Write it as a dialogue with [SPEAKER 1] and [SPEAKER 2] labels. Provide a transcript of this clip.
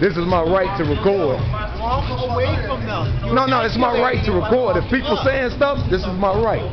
[SPEAKER 1] This is my right to record.
[SPEAKER 2] Walk away from them.
[SPEAKER 1] No, no, it's my right to record. If people saying stuff, this is my right.